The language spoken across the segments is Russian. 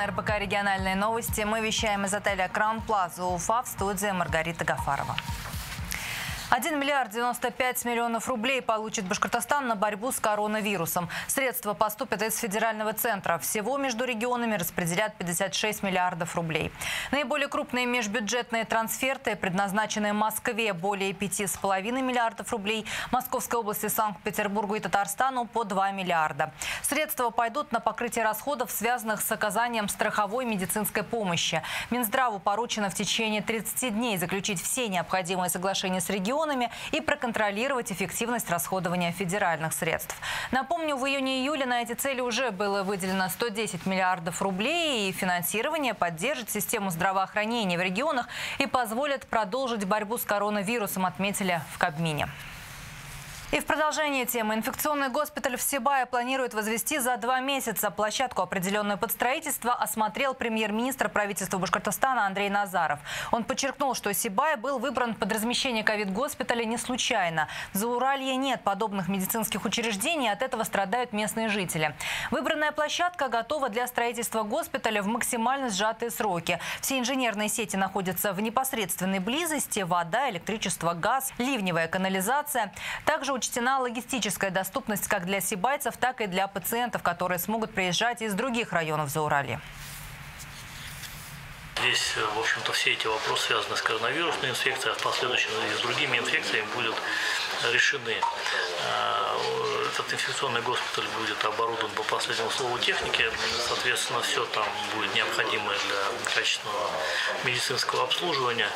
РБК «Региональные новости». Мы вещаем из отеля «Краун Плаза» Уфа в студии Маргарита Гафарова. 1 миллиард 95 миллионов рублей получит Башкортостан на борьбу с коронавирусом. Средства поступят из федерального центра. Всего между регионами распределят 56 миллиардов рублей. Наиболее крупные межбюджетные трансферты, предназначенные Москве более 5,5 миллиардов рублей, Московской области, Санкт-Петербургу и Татарстану по 2 миллиарда. Средства пойдут на покрытие расходов, связанных с оказанием страховой медицинской помощи. Минздраву поручено в течение 30 дней заключить все необходимые соглашения с регионами регионами и проконтролировать эффективность расходования федеральных средств. Напомню, в июне-июле на эти цели уже было выделено 110 миллиардов рублей, и финансирование поддержит систему здравоохранения в регионах и позволит продолжить борьбу с коронавирусом, отметили в Кабмине. И в продолжение темы. Инфекционный госпиталь в Сибае планирует возвести за два месяца. Площадку, определенную под строительство, осмотрел премьер-министр правительства Башкортостана Андрей Назаров. Он подчеркнул, что Сибай был выбран под размещение ковид-госпиталя не случайно. В Зауралье нет подобных медицинских учреждений, от этого страдают местные жители. Выбранная площадка готова для строительства госпиталя в максимально сжатые сроки. Все инженерные сети находятся в непосредственной близости. Вода, электричество, газ, ливневая канализация. Также учтена логистическая доступность как для сибайцев, так и для пациентов, которые смогут приезжать из других районов Зауралья. Здесь, в общем-то, все эти вопросы, связанные с коронавирусной инфекцией, а в последующем и с другими инфекциями будут решены. А, этот инфекционный госпиталь будет оборудован по последнему слову техники. Соответственно, все там будет необходимое для качественного медицинского обслуживания.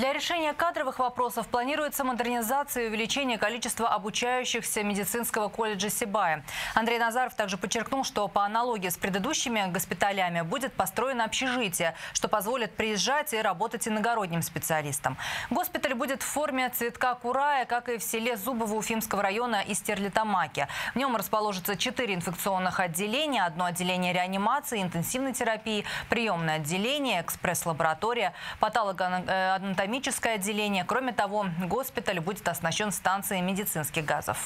Для решения кадровых вопросов планируется модернизация и увеличение количества обучающихся медицинского колледжа Сибая. Андрей Назаров также подчеркнул, что по аналогии с предыдущими госпиталями будет построено общежитие, что позволит приезжать и работать иногородним специалистам. Госпиталь будет в форме цветка Курая, как и в селе Зубово Уфимского района и Стерлитамаке. В нем расположится четыре инфекционных отделения, одно отделение реанимации, интенсивной терапии, приемное отделение, экспресс-лаборатория, патологоанатомия анатомическое отделение. Кроме того, госпиталь будет оснащен станцией медицинских газов.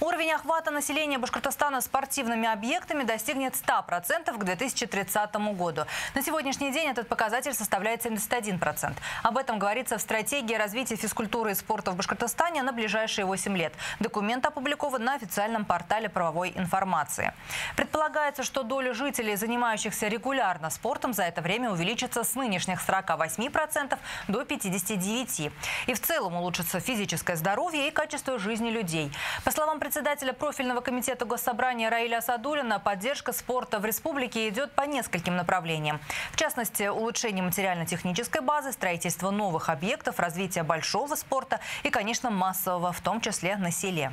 Уровень охвата населения Башкортостана спортивными объектами достигнет 100% к 2030 году. На сегодняшний день этот показатель составляет 71%. Об этом говорится в стратегии развития физкультуры и спорта в Башкортостане на ближайшие 8 лет. Документ опубликован на официальном портале правовой информации. Предполагается, что доля жителей, занимающихся регулярно спортом, за это время увеличится с нынешних 48% до 59%. И в целом улучшится физическое здоровье и качество жизни людей. По словам председателя профильного комитета Госсобрания Раиля Садулина, поддержка спорта в республике идет по нескольким направлениям. В частности, улучшение материально-технической базы, строительство новых объектов, развитие большого спорта и, конечно, массового, в том числе на селе.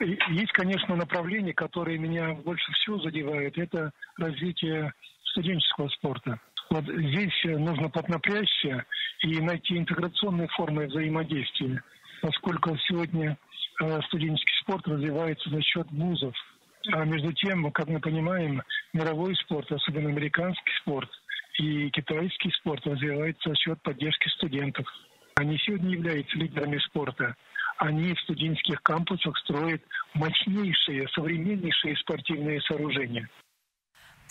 Есть, конечно, направления, которые меня больше всего задевают. Это развитие студенческого спорта. Вот здесь нужно поднапрячься и найти интеграционные формы взаимодействия, поскольку сегодня Э, студенческий спорт развивается за счет вузов. А между тем, как мы понимаем, мировой спорт, особенно американский спорт и китайский спорт развивается за счет поддержки студентов. Они сегодня являются лидерами спорта. Они в студенческих кампусах строят мощнейшие, современнейшие спортивные сооружения.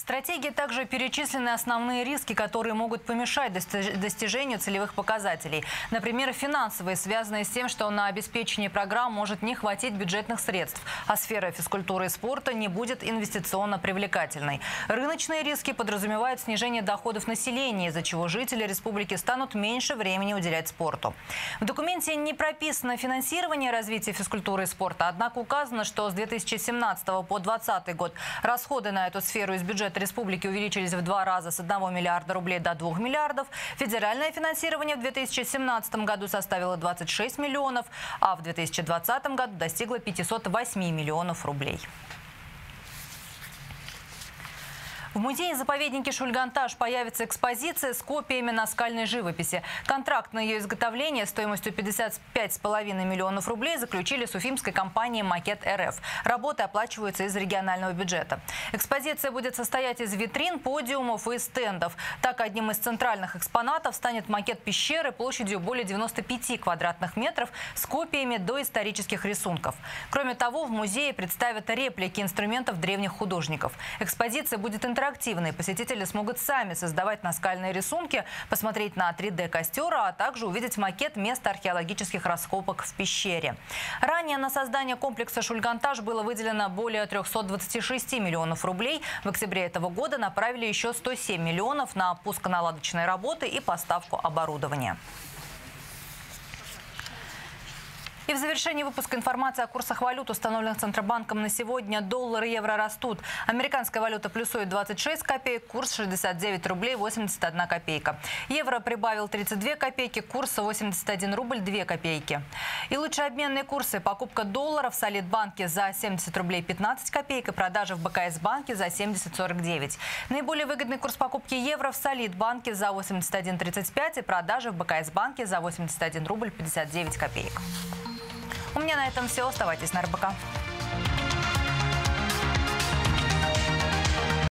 Стратегии также перечислены основные риски, которые могут помешать достижению целевых показателей. Например, финансовые, связанные с тем, что на обеспечение программ может не хватить бюджетных средств, а сфера физкультуры и спорта не будет инвестиционно привлекательной. Рыночные риски подразумевают снижение доходов населения, из-за чего жители республики станут меньше времени уделять спорту. В документе не прописано финансирование развития физкультуры и спорта, однако указано, что с 2017 по 2020 год расходы на эту сферу из бюджета бюджет республики увеличились в два раза с 1 миллиарда рублей до 2 миллиардов. Федеральное финансирование в 2017 году составило 26 миллионов, а в 2020 году достигло 508 миллионов рублей. В музее-заповеднике Шульгантаж появится экспозиция с копиями наскальной живописи. Контракт на ее изготовление стоимостью 55,5 миллионов рублей заключили с уфимской компанией «Макет РФ». Работы оплачиваются из регионального бюджета. Экспозиция будет состоять из витрин, подиумов и стендов. Так, одним из центральных экспонатов станет макет пещеры площадью более 95 квадратных метров с копиями доисторических рисунков. Кроме того, в музее представят реплики инструментов древних художников. Экспозиция будет интерактивной интерактивный. Посетители смогут сами создавать наскальные рисунки, посмотреть на 3D-костер, а также увидеть макет места археологических раскопок в пещере. Ранее на создание комплекса «Шульгантаж» было выделено более 326 миллионов рублей. В октябре этого года направили еще 107 миллионов на пусконаладочные работы и поставку оборудования. И в завершении выпуска информация о курсах валют, установленных Центробанком на сегодня. Доллар и евро растут. Американская валюта плюсует 26 копеек, курс 69 рублей 81 копейка. Евро прибавил 32 копейки, курс 81 рубль 2 копейки. И лучшие обменные курсы. Покупка долларов в Солидбанке за 70 рублей 15 копеек и продажа в БКС банке за 70,49. Наиболее выгодный курс покупки евро в Солидбанке за 81,35 и продажа в БКС банке за 81 рубль 59 копеек. У меня на этом все. Оставайтесь на РБК.